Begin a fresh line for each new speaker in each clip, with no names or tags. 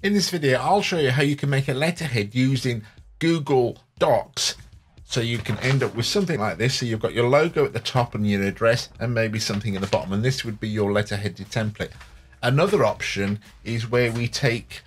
In this video, I'll show you how you can make a letterhead using Google Docs. So you can end up with something like this. So you've got your logo at the top and your address and maybe something at the bottom. And this would be your letterhead template. Another option is where we take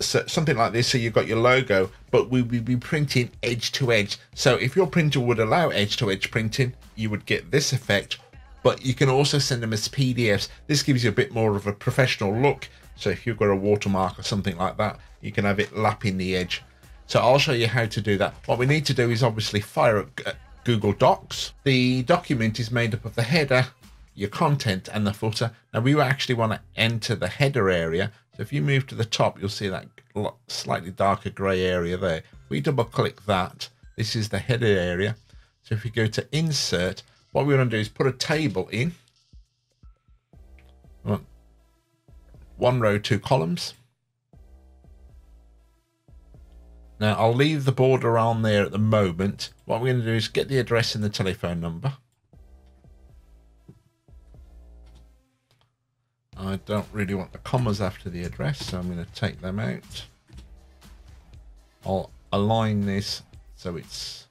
something like this. So you've got your logo, but we would be printing edge to edge. So if your printer would allow edge to edge printing, you would get this effect but you can also send them as PDFs. This gives you a bit more of a professional look. So if you've got a watermark or something like that, you can have it lapping the edge. So I'll show you how to do that. What we need to do is obviously fire up uh, Google Docs. The document is made up of the header, your content and the footer. Now we actually want to enter the header area. So if you move to the top, you'll see that slightly darker gray area there. We double click that. This is the header area. So if we go to insert, what we're going to do is put a table in. One row, two columns. Now, I'll leave the border on there at the moment. What we're going to do is get the address and the telephone number. I don't really want the commas after the address, so I'm going to take them out. I'll align this so it's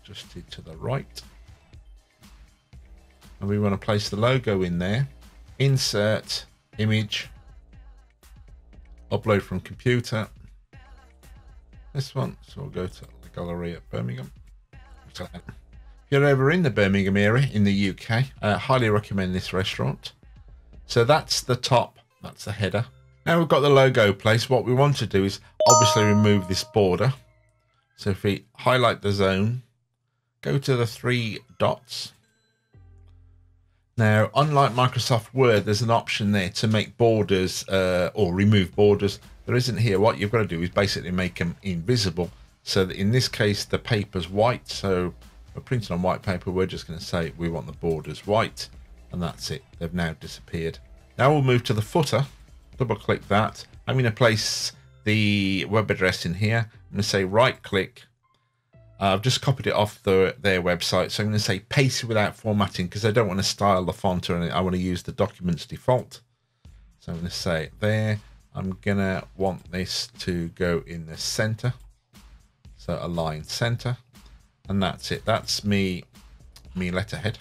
adjusted to the right and we want to place the logo in there. Insert image. Upload from computer. This one so we'll go to the gallery at Birmingham. If you're ever in the Birmingham area in the UK I highly recommend this restaurant. So that's the top that's the header. Now we've got the logo placed. What we want to do is obviously remove this border. So if we highlight the zone go to the three dots now, unlike Microsoft Word, there's an option there to make borders uh, or remove borders. There isn't here. What you've got to do is basically make them invisible. So that in this case, the paper's white. So we're printing on white paper. We're just going to say we want the borders white. And that's it. They've now disappeared. Now we'll move to the footer. Double click that. I'm going to place the web address in here. I'm going to say right click uh, I've just copied it off the, their website, so I'm going to say paste without formatting because I don't want to style the font or anything. I want to use the document's default. So I'm going to say there. I'm going to want this to go in the center. So align center. And that's it. That's me, me letterhead.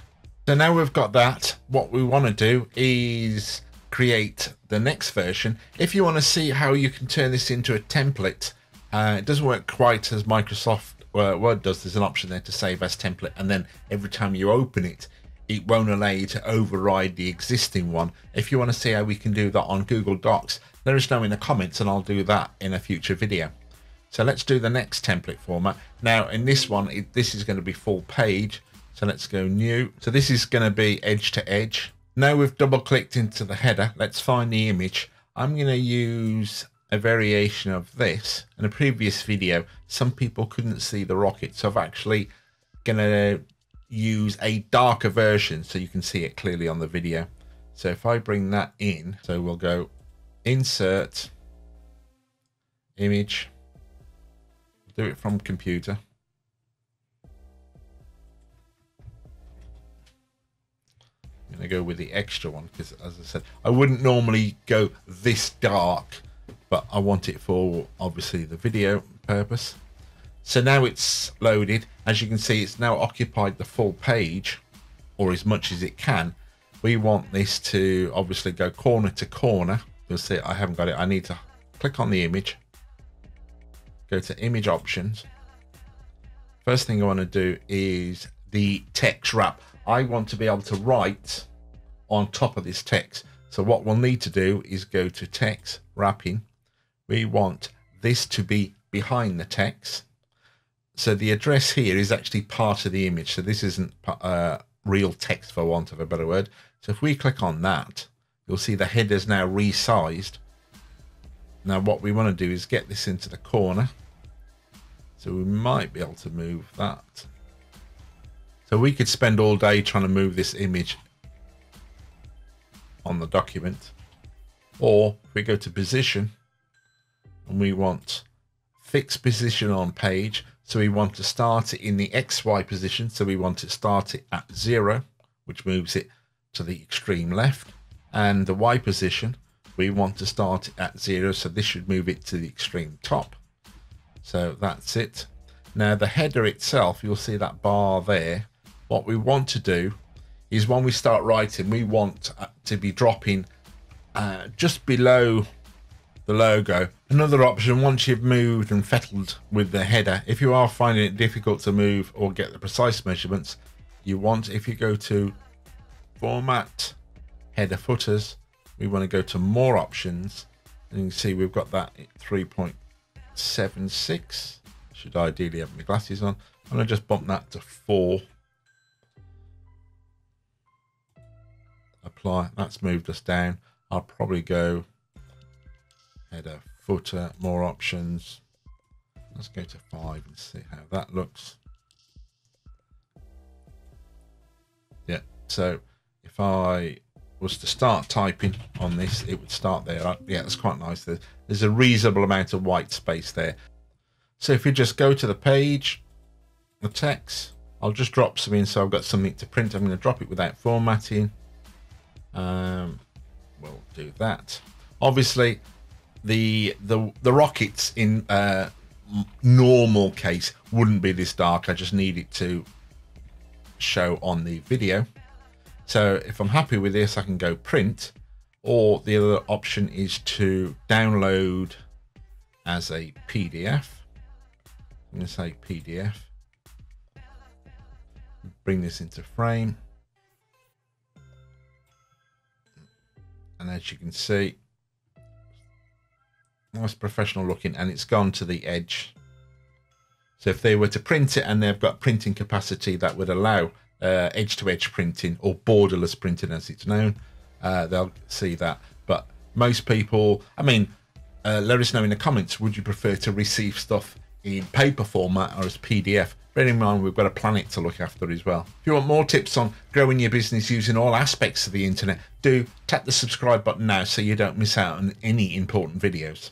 So now we've got that. What we want to do is create the next version. If you want to see how you can turn this into a template, uh, it doesn't work quite as Microsoft uh, Word does, there's an option there to save as template, and then every time you open it, it won't allow you to override the existing one. If you want to see how we can do that on Google Docs, let us know in the comments and I'll do that in a future video. So let's do the next template format. Now in this one, it, this is going to be full page. So let's go new. So this is going to be edge to edge. Now we've double clicked into the header. Let's find the image. I'm going to use a variation of this. In a previous video, some people couldn't see the rocket, so I've actually going to use a darker version so you can see it clearly on the video. So if I bring that in, so we'll go insert image, do it from computer. I'm going to go with the extra one because as I said, I wouldn't normally go this dark but I want it for obviously the video purpose. So now it's loaded. As you can see, it's now occupied the full page or as much as it can. We want this to obviously go corner to corner. You'll see I haven't got it. I need to click on the image, go to image options. First thing I want to do is the text wrap. I want to be able to write on top of this text. So what we'll need to do is go to text wrapping we want this to be behind the text. So the address here is actually part of the image. So this isn't uh, real text for want of a better word. So if we click on that, you'll see the header is now resized. Now what we want to do is get this into the corner. So we might be able to move that. So we could spend all day trying to move this image on the document. Or if we go to position, and we want fixed position on page. So we want to start it in the XY position. So we want to start it at zero, which moves it to the extreme left. And the Y position, we want to start it at zero. So this should move it to the extreme top. So that's it. Now the header itself, you'll see that bar there. What we want to do is when we start writing, we want uh, to be dropping uh, just below the logo. Another option, once you've moved and fettled with the header, if you are finding it difficult to move or get the precise measurements, you want, if you go to Format, Header Footers, we want to go to More Options, and you can see we've got that 3.76. Should ideally have my glasses on. I'm going to just bump that to 4. Apply. That's moved us down. I'll probably go header, footer, more options. Let's go to 5 and see how that looks. Yeah, so if I was to start typing on this, it would start there. Yeah, that's quite nice. There's a reasonable amount of white space there. So if you just go to the page, the text, I'll just drop some in so I've got something to print. I'm going to drop it without formatting. Um, we'll do that. Obviously, the the the rockets in uh, normal case wouldn't be this dark. I just need it to show on the video. So if I'm happy with this, I can go print, or the other option is to download as a PDF. I'm going to say PDF. Bring this into frame. And as you can see, nice professional looking and it's gone to the edge. So if they were to print it and they've got printing capacity that would allow uh, edge-to-edge printing or borderless printing as it's known, uh, they'll see that. But most people, I mean, uh, let us know in the comments, would you prefer to receive stuff in paper format or as PDF? Bear in mind, we've got a planet to look after as well. If you want more tips on growing your business using all aspects of the internet, do tap the subscribe button now so you don't miss out on any important videos.